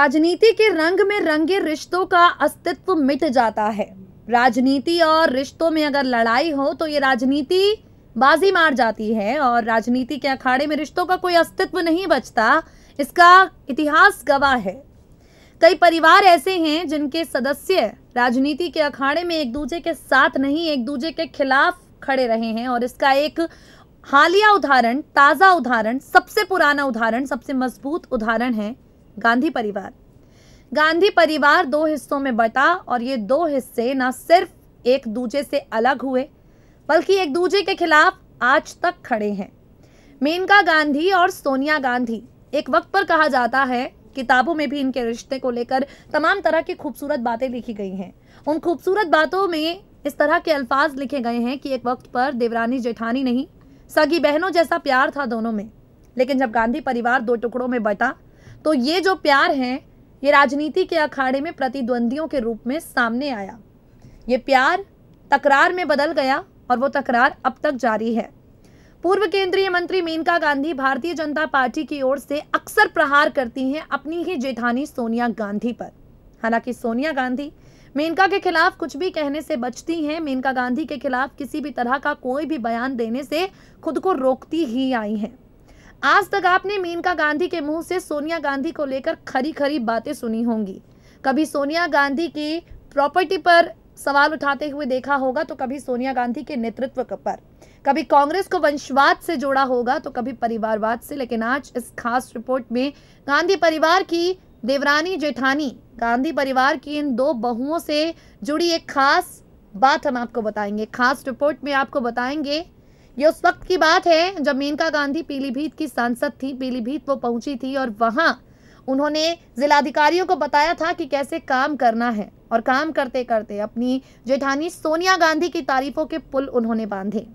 राजनीति के रंग में रंगे रिश्तों का अस्तित्व मिट जाता है। राजनीति और रिश्तों में अगर लड़ाई हो तो ये राजनीति बाजी मार जाती है और राजनीति के अखाड़े में रिश्तों का कोई अस्तित्व नहीं बचता। इसका इतिहास गवाह है। कई परिवार ऐसे हैं जिनके सदस्य राजनीति के अखाड़े में एक दूसरे के साथ नहीं, एक दूसरे के खिलाफ खड़े रहे हैं और इसका एक हालिया उदाहरण, ताज़ा उदाहरण, सबसे पुराना उदाहरण, सबसे मज़बूत उदाहरण है। गांधी परिवार। गांधी परिवार दो हिस्सों में बटा और ये दो हिस्से न सिर्फ़ एक दूजे से अलग हुए, बल्कि एक दूजे के खिलाफ आज तक खड़े हैं। मेनका गांधी और सोनिया गांधी, एक वक्त पर कहा जाता है, किताबों में भी इनके रिश्ते को लेकर तमाम तरह की खूबसूरत बातें लिखी गई हैं। उन खूबसूरत बातों में इस तरह के अल्फाज लिखे गए हैं कि एक वक्त पर देवरानी जेठानी नहीं, सगी बहनों जैसा प्यार था दोनों में। लेकिन जब गांधी परिवार दो टुकड़ों में बटा तो ये जो प्यार है, ये राजनीति के अखाड़े में प्रतिद्वंदियों के रूप में सामने आया। ये प्यार तकरार में बदल गया और वो तकरार अब तक जारी है। पूर्व केंद्रीय मंत्री मेनका गांधी भारतीय जनता पार्टी की ओर से अक्सर प्रहार करती हैं अपनी ही जेठानी सोनिया गांधी पर। हालाँकि सोनिया गांधी मेनका के खिलाफ कुछ भी कहने से बचती हैं, मेनका गांधी के खिलाफ किसी भी तरह का कोई भी बयान देने से खुद को रोकती ही आई हैं। आज तक आपने मेनका गांधी के मुँह से सोनिया गांधी को लेकर खरी खरी बातें सुनी होंगी। कभी सोनिया गांधी की प्रॉपर्टी पर सवाल उठाते हुए देखा होगा तो कभी सोनिया गांधी के नेतृत्व पर। कभी कांग्रेस को वंशवाद से जोड़ा होगा तो कभी परिवारवाद से, लेकिन आज इस खास रिपोर्ट में गांधी परिवार की देवरानी जेठानी, गांधी परिवार की इन दो बहुओं से जुड़ी एक खास बात हम आपको बताएँगे। खास रिपोर्ट में आपको बताएँगे ये उस वक्त की बात है, जब मेनका गांधी पीलीभीत की सांसद थी, पीलीभीत वो पहुँची थी और वहाँ उन्होंने जिलाधिकारियों को बताया था कि कैसे काम करना है और काम करते करते अपनी जेठानी सोनिया गांधी की तारीफों के पुल उन्होंने बांधे।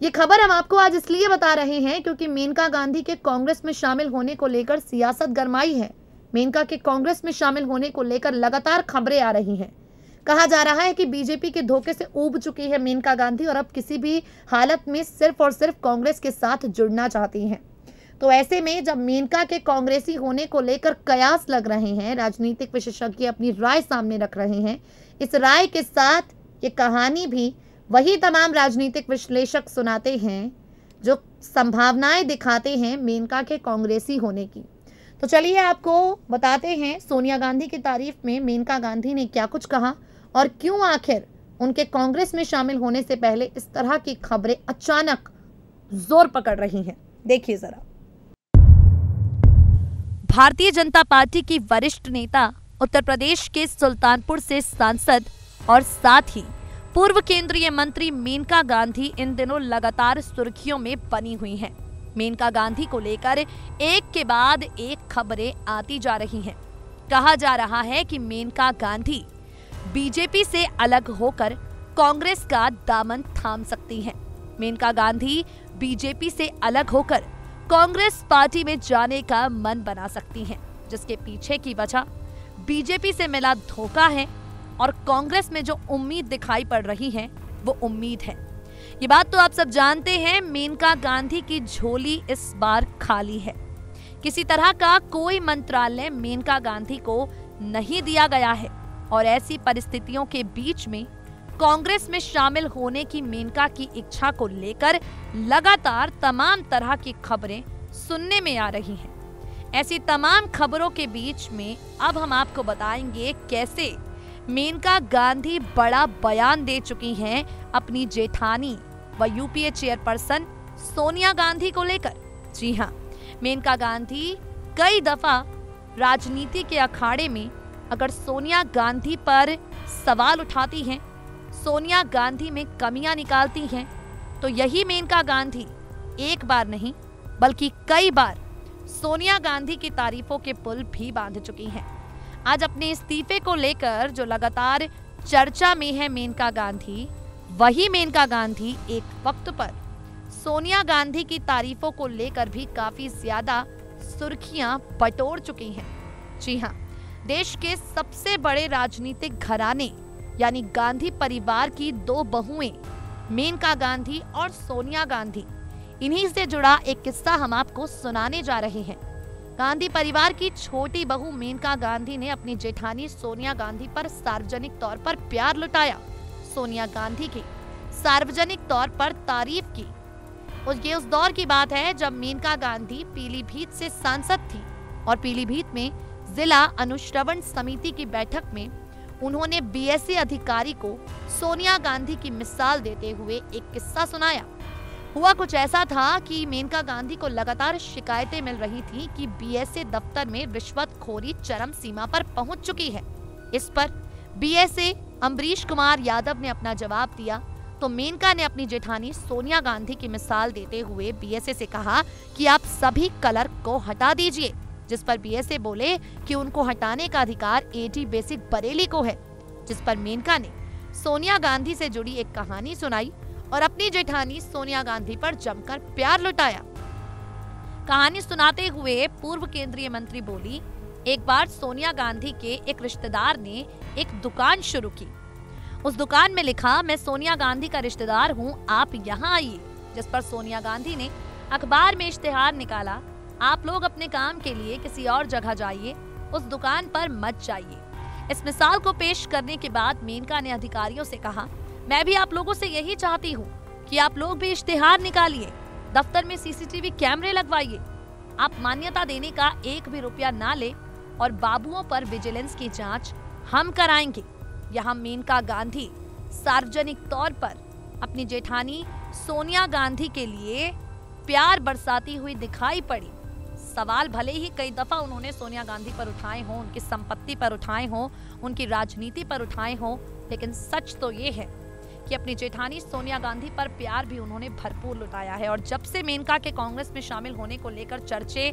ये खबर हम आपको आज इसलिए बता रहे हैं क्योंकि मेनका गांधी के कांग्रेस में शामिल होने को लेकर सियासत गरमाई है। मेनका के कांग्रेस में शामिल होने को लेकर लगातार खबरें आ रही हैं। कहा जा रहा है कि बीजेपी के धोखे से उब चुकी है मेनका गांधी और अब किसी भी हालत में सिर्फ़ और सिर्फ़ कांग्रेस के साथ जुड़ना चाहती हैं। तो ऐसे में जब मेनका के कांग्रेसी होने को लेकर कयास लग रहे हैं, राजनीतिक विशेषज्ञ अपनी राय सामने रख रहे हैं, इस राय के साथ ये कहानी भी वही तमाम राजनीतिक विश्लेषक सुनाते हैं, जो संभावनाएँ दिखाते हैं मेनका के कांग्रेसी होने की। तो चलिए आपको बताते हैं, सोनिया गांधी की तारीफ़ में मेनका गांधी ने क्या कुछ कहा। और क्यों आखिर उनके कांग्रेस में शामिल होने से पहले इस तरह की खबरें अचानक ज़ोर पकड़ रही हैं देखिए जरा भारतीय जनता पार्टी की वरिष्ठ नेता उत्तर प्रदेश के सुल्तानपुर से सांसद और साथ ही पूर्व केंद्रीय मंत्री मेनका गांधी इन दिनों लगातार सुर्खियों में बनी हुई हैं। मेनका गांधी को लेकर एक के बाद एक खबरें आती जा रही हैं। कहा जा रहा है कि मेनका गांधी बीजेपी से अलग होकर कांग्रेस का दामन थाम सकती हैं। मेनका गांधी बीजेपी से अलग होकर कांग्रेस पार्टी में जाने का मन बना सकती हैं, जिसके पीछे की वजह बीजेपी से मिला धोखा है और कांग्रेस में जो उम्मीद दिखाई पड़ रही है वो उम्मीद है। ये बात तो आप सब जानते हैं मेनका गांधी की झोली इस बार खाली है। किसी तरह का कोई मंत्रालय मेनका गांधी को नहीं दिया गया है। और ऐसी परिस्थितियों के बीच में कांग्रेस में शामिल होने की मेनका की इच्छा को लेकर लगातार तमाम तरह की खबरें सुनने में आ रही हैं। ऐसी तमाम खबरों के बीच में अब हम आपको बताएँगे कैसे मेनका गांधी बड़ा बयान दे चुकी हैं अपनी जेठानी व यूपीए चेयरपर्सन सोनिया गांधी को लेकर। जी हाँ मेनका गांधी कई दफ़ा राजनीति के अखाड़े में अगर सोनिया गांधी पर सवाल उठाती हैं, सोनिया गांधी में कमियाँ निकालती हैं तो यही मेनका गांधी। एक बार नहीं, बल्कि कई बार सोनिया गांधी की तारीफों के पुल भी बाँध चुकी हैं। आज अपने इस्तीफे को लेकर जो लगातार चर्चा में है मेनका गांधी, वही मेनका गांधी एक वक्त पर सोनिया गांधी की तारीफों को लेकर भी काफ़ी ज़्यादा सुर्खियाँ बटोर चुकी हैं। जी हाँ देश के सबसे बड़े राजनीतिक घराने, यानी गांधी परिवार की दो बहुएँ, मेनका गांधी और सोनिया गांधी। इन्हीं से जुड़ा एक किस्सा हम आपको सुनाने जा रहे हैं। गांधी परिवार की छोटी बहू मेनका गांधी ने अपनी जेठानी सोनिया गांधी पर सार्वजनिक तौर पर प्यार लुटाया। सोनिया गांधी की सार्वजनिक तौर पर तारीफ़ की। और ये उस दौर की बात है जब मेनका गांधी पीलीभीत से सांसद थी और पीलीभीत में जिला अनुश्रवण समिति की बैठक में उन्होंने बीएसए अधिकारी को सोनिया गांधी की मिसाल देते हुए एक किस्सा सुनाया। हुआ कुछ ऐसा था कि मेनका गांधी को लगातार शिकायतें मिल रही थी कि बीएसए दफ्तर में रिश्वतखोरी चरम सीमा पर पहुँच चुकी है। इस पर बीएसए अम्बरीश कुमार यादव ने अपना जवाब दिया। तो मेनका ने अपनी जेठानी सोनिया गांधी की मिसाल देते हुए बीएसए से कहा कि आप सभी कलर को हटा दीजिए। जिस पर बीएसए बोले कि उनको हटाने का अधिकार एटी बेसिक बरेली को है, जिस पर मेनका ने सोनिया गांधी से जुड़ी एक कहानी सुनाई और अपनी जेठानी सोनिया गांधी पर जमकर प्यार लुटाया। कहानी सुनाते हुए पूर्व केंद्रीय मंत्री बोली, एक बार सोनिया गांधी के एक रिश्तेदार ने एक दुकान शुरू की। उस दुकान में लिखा, मैं सोनिया गांधी का रिश्तेदार हूँ, आप यहाँ आइए। जिस पर सोनिया गांधी ने अखबार में इश्तेहार निकाला आप लोग अपने काम के लिए किसी और जगह जाइए, उस दुकान पर मत जाइए। इस मिसाल को पेश करने के बाद मेनका ने अधिकारियों से कहा, मैं भी आप लोगों से यही चाहती हूँ कि आप लोग भी इश्तेहार निकालिए, दफ्तर में सीसीटीवी कैमरे लगवाइए। आप मान्यता देने का एक भी रुपया ना ले और बाबुओं पर विजिलेंस की जाँच हम कराएँगे। यहाँ मेनका गांधी सार्वजनिक तौर पर अपनी जेठानी सोनिया गांधी के लिए प्यार बरसाती हुई दिखाई पड़ी। सवाल, भले ही कई दफ़ा उन्होंने सोनिया गांधी पर उठाए हों, उनकी संपत्ति पर उठाए हों, उनकी राजनीति पर उठाए हों, लेकिन सच तो ये है कि अपनी जेठानी सोनिया गांधी पर प्यार भी उन्होंने भरपूर लुटाया है। और जब से मेनका के कांग्रेस में शामिल होने को लेकर चर्चे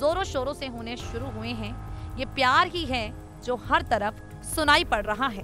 जोरों शोरों से होने शुरू हुए हैं, ये प्यार ही है जो हर तरफ़ सुनाई पड़ रहा है।